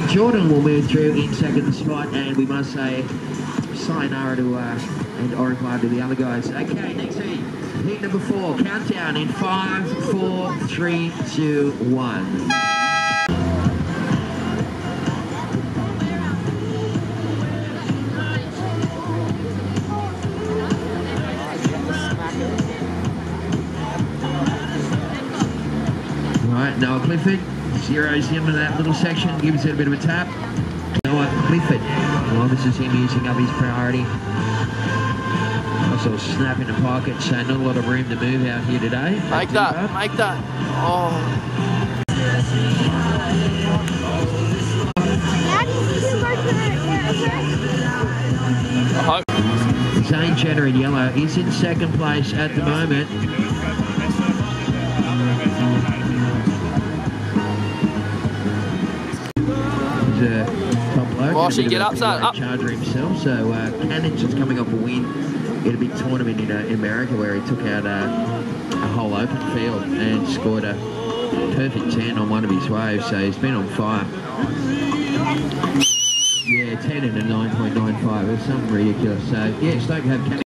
Jordan will move through in second spot, and we must say sayonara to uh, and au to the other guys. Okay, next heat, heat number four. Countdown in five, four, three, two, one. Right, Noah Clifford zeroes into that little section, gives it a bit of a tap. Noah Clifford. Well, this is him using up his priority. Also snap in the pocket, so not a lot of room to move out here today. Make that, make that. Oh. Zane Jenner in yellow is in second place at the moment. A top bloke. Get of up. Charger himself. So uh, Cannon's just coming off a win in a big tournament in, uh, in America where he took out uh, a whole open field and scored a perfect 10 on one of his waves. So he's been on fire. Yeah, 10 and a 9.95. It's something ridiculous. So, yeah, Stoke have